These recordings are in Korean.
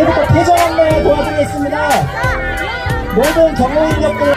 이제부터 퇴장 안내 도와드리겠습니다. 모든 경로 인력들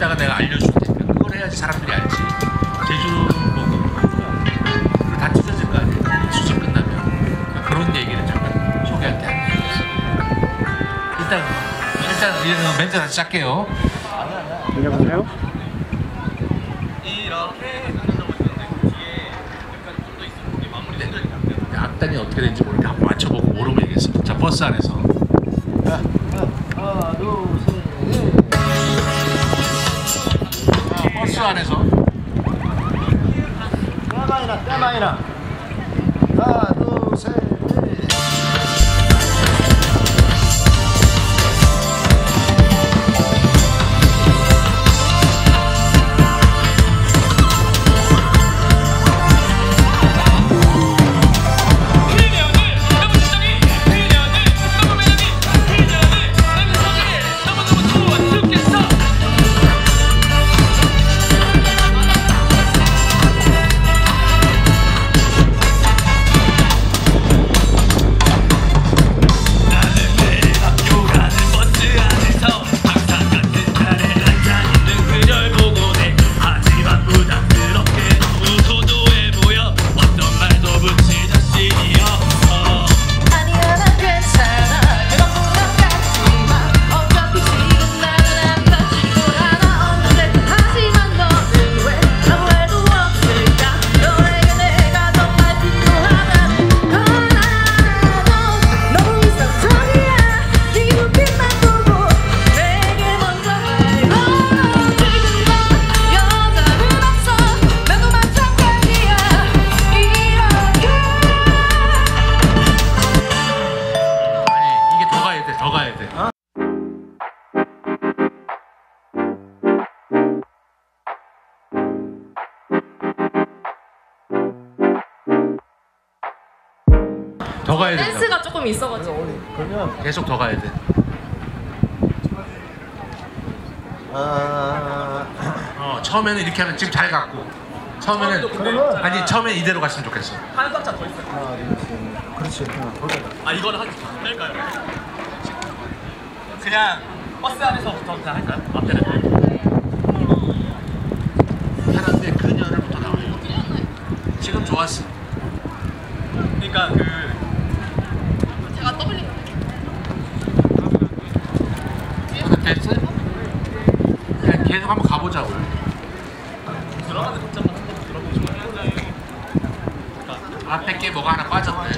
이따가 내가 알려줄 테니까 그걸 해야지 사람들이 알지. 제주도 보고 그리고 다 찢어질 거 아니야 수술 끝나면. 그러니까 그런 얘기를 잠깐 소개할 때 일단 일단 멘트 다시 시작해요. 앞단이 어떻게 되는지 모르니까 한번 맞춰보고 모르면 얘기했어. 자 버스 안에서. 자, 버스 안에서. 까마이나 까마이나 하나 둘셋 가야 돼. 댄스가 조금 있어가지고 계속 더 가야 돼. 아 어 처음에는 이렇게 하면 지금 잘 갔고 처음에는 그러면 아니 처음에 이대로 갔으면 좋겠어. 한 박자 더 있어요 하나 둘셋 그렇지 하나 거기다 아 이거는 하지 말까요? 그냥 버스 안에서부터 그냥 할까요? 앞에는 편한데 그녀를부터 나와요. 지금 좋았어. 그러니까 그 제가 떠올린 이거 됐어? 그냥 계속 한번 가보자고. 들어가는 복잡한 한 번도 들어보고 싶어요 앞에 게 뭐가 하나 빠졌네.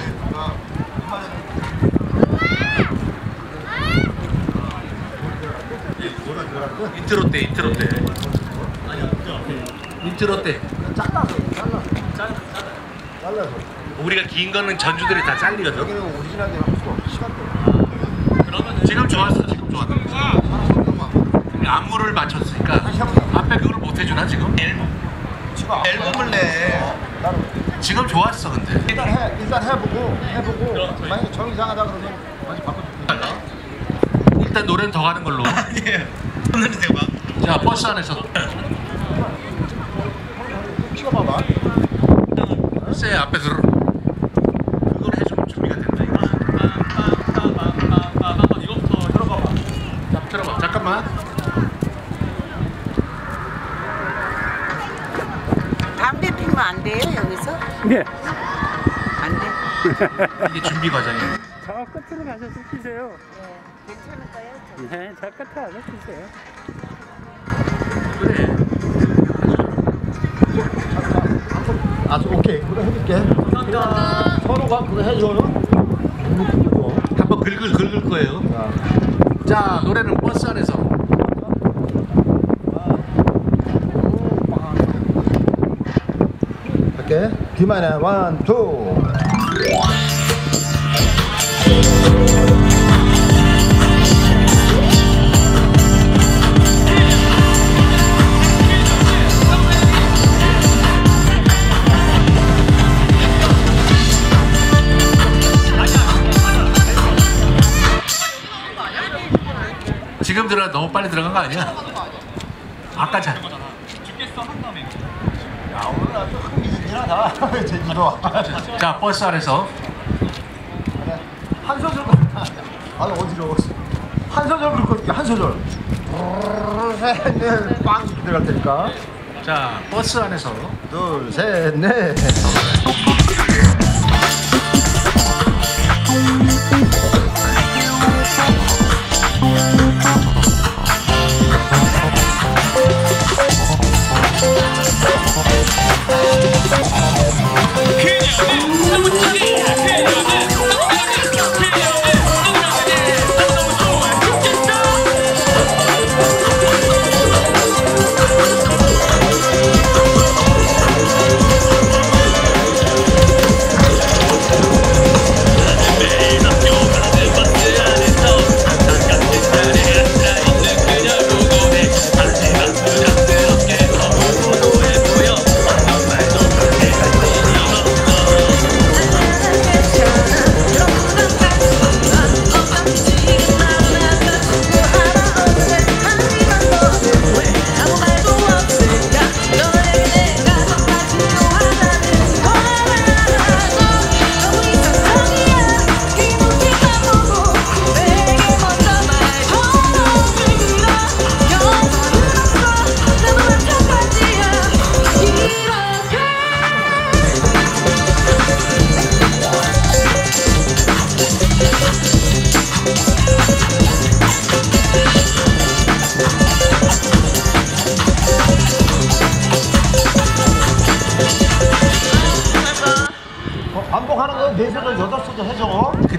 인트로 때 인트로 때 인트로 때 잘라서 잘라 잘라서 우리가 긴 거는 전주들이 다 잘리거든. 여기는 오리지널이 할 수가 없어 시간도 지금 좋았어 지금 좋았어. 안무를 맞췄으니까 앞에 그걸 못 해주나 지금? 앨범 치가 앨범을 내. 지금 좋았어 근데. 일단 해 일단 해보고 해보고 만약에 정 이상하다 그러면 다시 바꿔줄게 일단 노래는 더 가는 걸로. 아니에요. 오늘은 대박. 자 버스 안에서 찍어봐봐. 글쎄 앞에 들어. 그걸 해주면 준비가 된다. 이거. 이거부터 들어봐봐. 자 들어봐. 잠깐만. 담배 피면 안 돼요 여기서? 네. 안 돼. 이게 준비 과정이에요. 저 끝으로 가셔서 피세요. 괜찮을까요? 네, 저 끝에 가서 피세요. 그래. 아, 오케이. 그거 해줄게. 서로가 그거 해줘요. 한번 긁을 긁을 거예요. 자 노래는 버스 안에서. 할게. 귀만해. 원, 투. 지금 들어 너무 빨리 들어간 거 아니야? 아까 잘. 야, 오늘 아주. 제주도. 자 버스 안에서 한 소절. 아, 어지러워. 한 소절 부를 한 소절. 빵 들어갈 테니까. 자 버스 안에서 둘, 셋, 넷.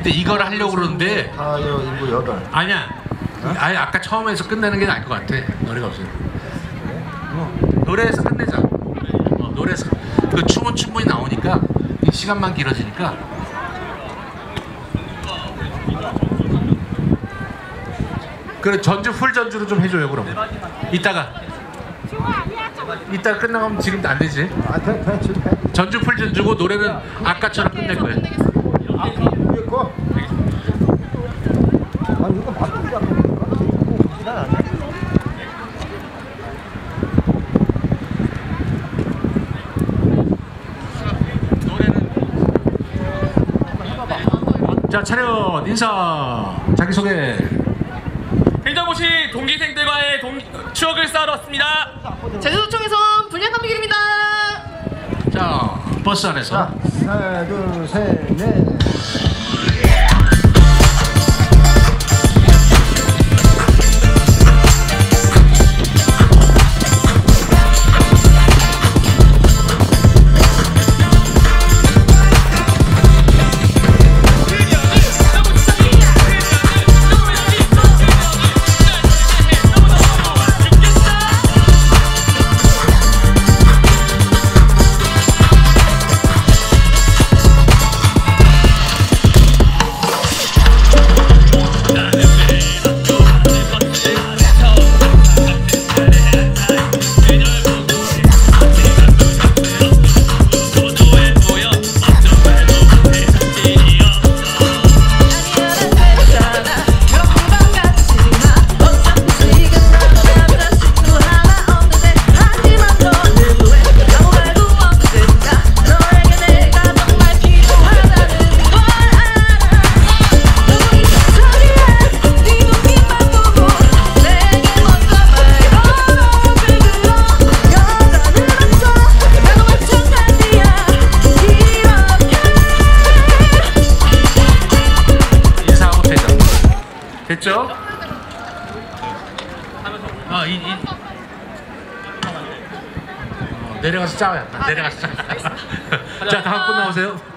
근데 이걸 하려고 그러는데 하나, 일곱, 여덟. 아니야. 아예 아까 처음에서 끝내는 게 나을 것 같아. 노래가 없어요. 어, 노래에서 끝내자. 어, 노래에서 그 춤은 충분히 나오니까 이 시간만 길어지니까. 그래 전주 풀 전주로 좀 해줘요 그럼. 이따가. 이따 끝나면 지금도 안 되지. 아. 전주 풀 전주고 노래는 아까처럼 끝낼 거예요. 위에 거. 아니, 이거 바꾸자. 이거 아니야? 자 차렷 인사 자기 소개. 행정고시 동기생들과의 동, 추억을 쌓으러 왔습니다. 제주도청에선 불량 감독입니다. 자 버스 안에서. 자, 하나, 둘, 셋, 넷. 짜요. 내려가서 짜. 자 다음 분 나오세요.